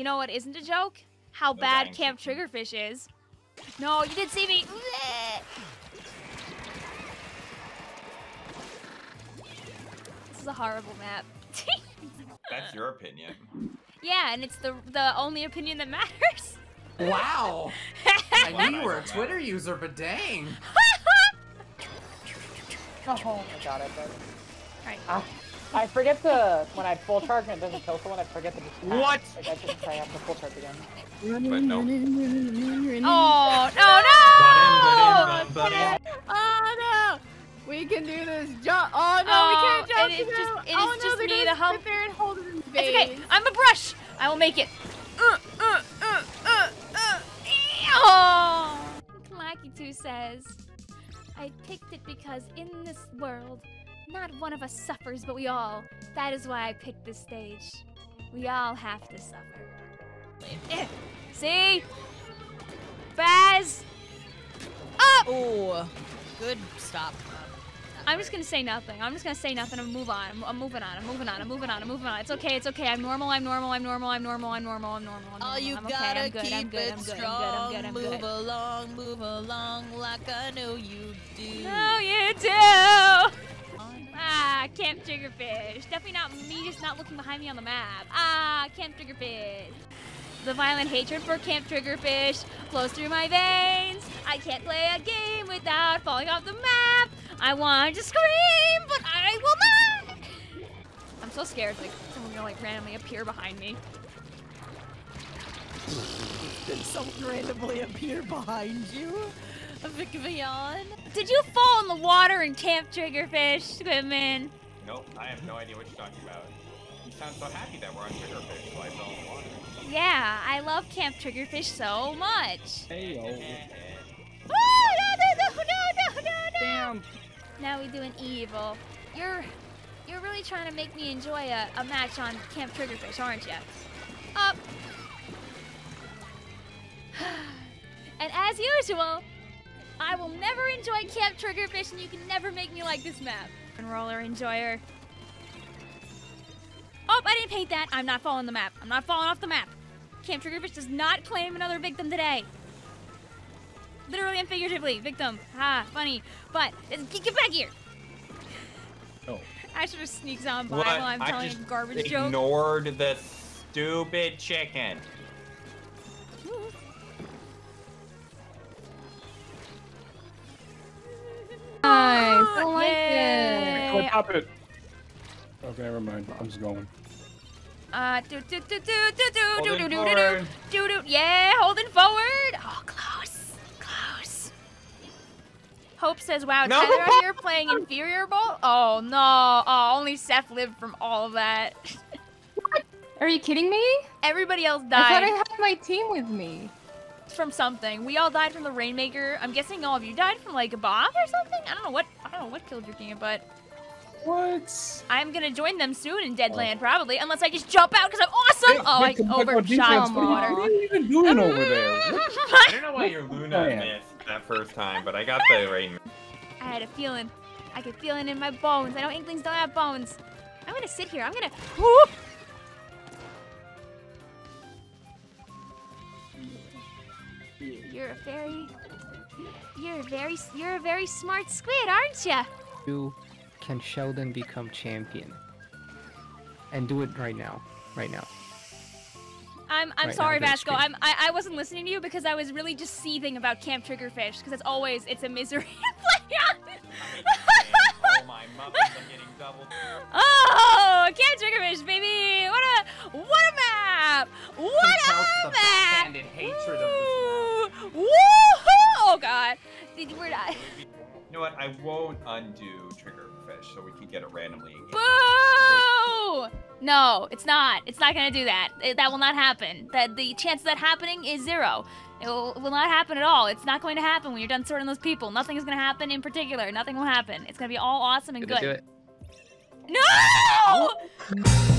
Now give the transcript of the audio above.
You know what isn't a joke? How The bad dying Camp Triggerfish is. No, you didn't see me. This is a horrible map. That's your opinion. yeah, and it's the the only opinion that matters. Wow. I knew you were a Twitter user, but dang. Oh my god, I broke. Alright. Ah, I forget to, when I full charge and it doesn't kill someone, I forget to just tap. What? Like, I shouldn't say I have to full charge again. But no. Oh no no! Oh no! We can do this jump. Oh no, Oh, we can't jump. it is just- it oh is no, just me gonna help. hump. sit there and hold it in It's okay. I'm a brush. I will make it. Uh, uh, uh, uh, uh. Oh. Kalaki2 says, I picked it because in this world, not one of us suffers, but we all. That is why I picked this stage. We all have to suffer. See? Baz! Up! Oh, good stop. I'm just gonna say nothing. I'm just gonna say nothing and move on. I'm, I'm moving on. I'm moving on. I'm moving on. I'm moving on. It's okay. It's okay. I'm normal. I'm normal. I'm normal. I'm normal. I'm normal. I'm normal. I'm normal. Oh, you I'm gotta I'm good. keep I'm good. it I'm good. strong. I'm good. I'm good. move I'm good. along, move along like I know you do. No, you do. Ah, Camp Triggerfish. Definitely not me just not looking behind me on the map. Ah, Camp Triggerfish. The violent hatred for Camp Triggerfish flows through my veins. I can't play a game without falling off the map. I want to scream, but I will not. I'm so scared, like someone's gonna like randomly appear behind me. Did someone randomly appear behind you? Vivian? Did you fall in the water in Camp Triggerfish, Squidman? Nope, I have no idea what you're talking about. You sound so happy that we're on Triggerfish, so I fell in the water. Yeah, I love Camp Triggerfish so much. Hey yo. Oh, no, no, no, no, no, no, no. Damn. Now we doing evil. You're, you're really trying to make me enjoy a, a match on Camp Triggerfish, aren't you? Up. and as usual, I will never enjoy Camp Triggerfish, and you can never make me like this map. And roller enjoyer. Oh, I didn't paint that. I'm not falling the map. I'm not falling off the map. Camp Triggerfish does not claim another victim today. Literally and figuratively, victim. Ha, funny. But get get back here. Oh. I should have sneaks on by What? while I'm telling just a garbage joke. ignored the stupid chicken. Nice. I like Yay. Clip up it. Okay, never mind. I'm just going. Uh, do do do do do do do Holding do do do forward. do do. Yeah, holding forward. Oh, close, close. Hope says, "Wow, No. Tyler out here playing inferior ball." Oh no! Oh, only Seth lived from all of that. What? Are you kidding me? Everybody else died. I thought I had my team with me. From something. We all died from the Rainmaker. I'm guessing all of you died from like a bomb or something. I don't know what. I don't know what killed your team, but What? I'm gonna join them soon in oh. Deadland probably, unless I just jump out because I'm awesome. Hey, oh, I hey, come back on overshot defense. What are you- water. What are you even doing over there? I don't know why your Luna oh, Man. missed that first time, but I got the rain. I had a feeling. I could feel it in my bones. I know Inklings don't have bones. I'm gonna sit here. I'm gonna. Whoop. You're a very. You're a very. You're a very smart squid, aren't you? you can Sheldon become champion? And do it right now. Right now. I'm. I'm Right sorry, big Vasco. I'm. I, I wasn't listening to you because I was really just seething about Camp Triggerfish because it's always it's a misery to play on. oh my muffins are getting doubled. Oh, Camp Triggerfish, baby! What a what a map! What Who felt a the map! backhanded hatred of this Woo! Woohoo! Oh god, Did- we're not. You know what? I won't undo Triggerfish so we can get it randomly again. Boo! No, it's not. It's not gonna do that. It- that will not happen. That the chance of that happening is zero. It will, will not happen at all. It's not going to happen when you're done sorting those people. Nothing is going to happen in particular. Nothing will happen. It's going to be all awesome and Gonna good. do it. No! Oh.